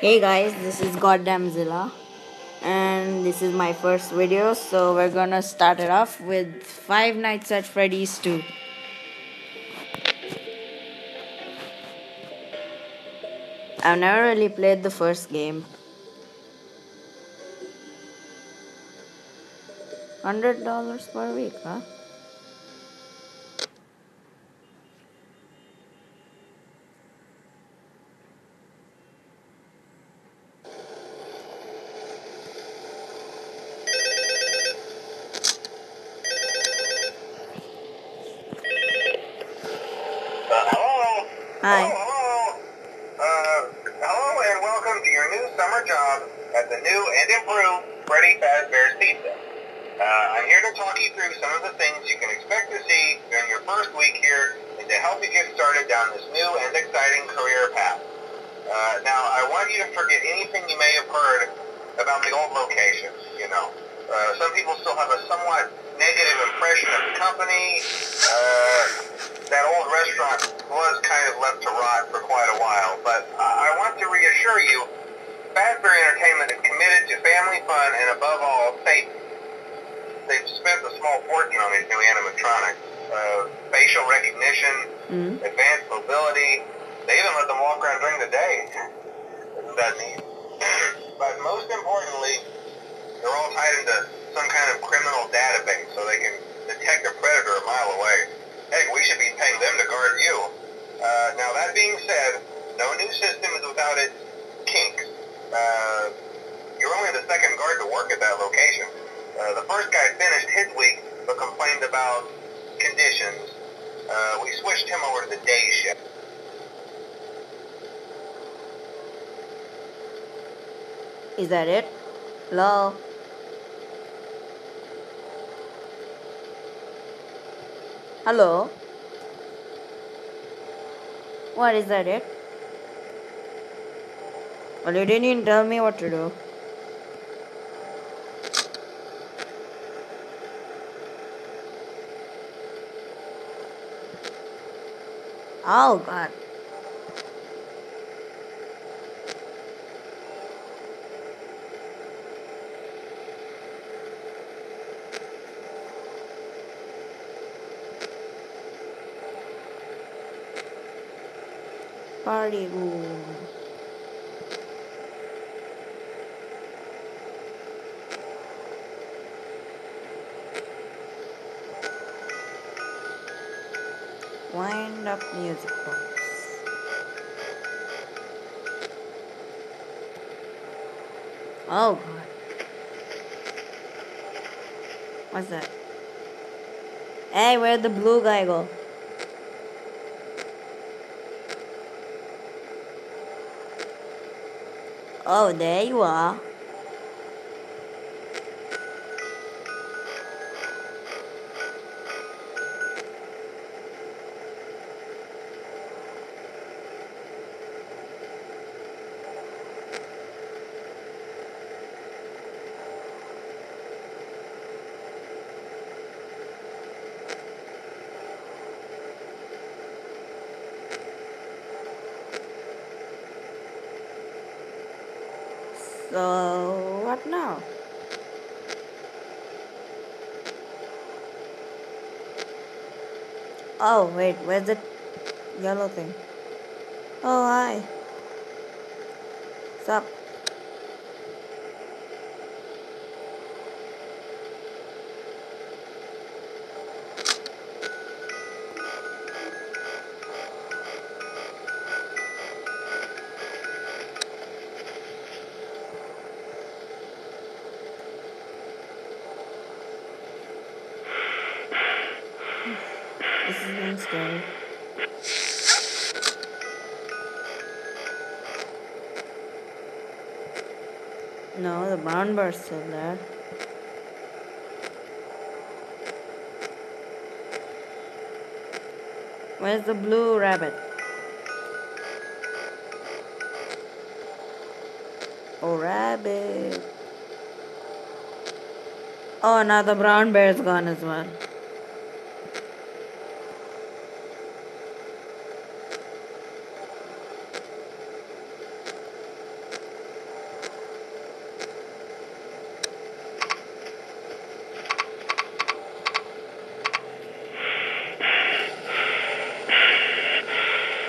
Hey guys, this is Goddamn Zilla, and this is my first video. So we're gonna start it off with Five Nights at Freddy's 2. I've never really played the first game. Hundred dollars per week, huh? Uh, hello? Hi. Hello, hello. Uh, hello and welcome to your new summer job at the new and improved Freddy Fazbear's Pizza. Uh, I'm here to talk you through some of the things you can expect to see during your first week here and to help you get started down this new and exciting career path. Uh, now, I want you to forget anything you may have heard about the old location, you know. Uh, some people still have a somewhat negative impression of the company. Above all, safety. They've spent a small fortune on these new animatronics. Uh, facial recognition, Mm. advanced mobility. They even let them walk around during the day. Isn't that neat? but most importantly, they're all tied into some kind of criminal database so they can detect a predator a mile away. Heck, we should be paying them to guard you. Uh, now, that being said, no new system is without its kinks. Uh, you're only the second guard to work at that location. Uh, the first guy finished his week but complained about conditions. Uh, we switched him over to the day shift. Is that it? Hello? Hello? What is that it? Well, you didn't even tell me what to do. Oh, God. Party room. Wind up music box. Oh god. What's that? Hey, where'd the blue guy go? Oh, there you are. So, what now? Oh, wait, where's the yellow thing? Oh, hi. What's up? This is scary. No, the brown bear's still there. Where's the blue rabbit? Oh, rabbit. Oh, now the brown bear's gone as well.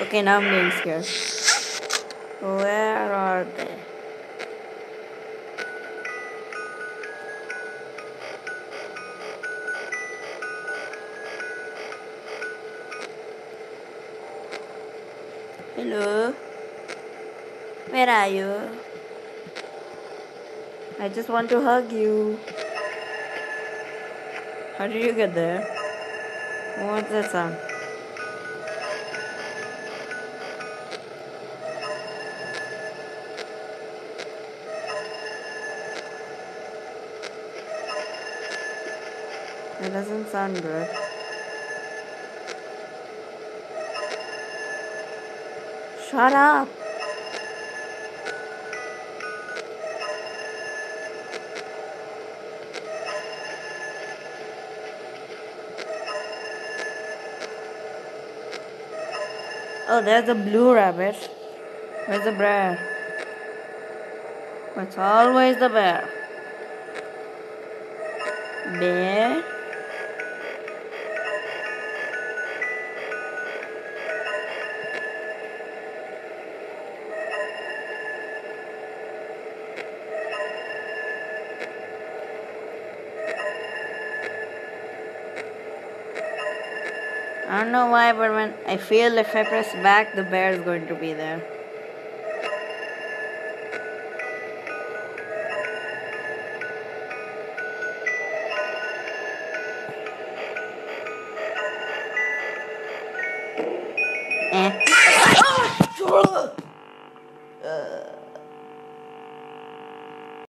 Okay, now I'm getting scared. Where are they? Hello? Where are you? I just want to hug you. How did you get there? What's that sound? It doesn't sound good. Shut up! Oh, there's a blue rabbit. Where's the bear? It's always the bear. Bear? I don't know why, but when I feel if I press back, the bear is going to be there.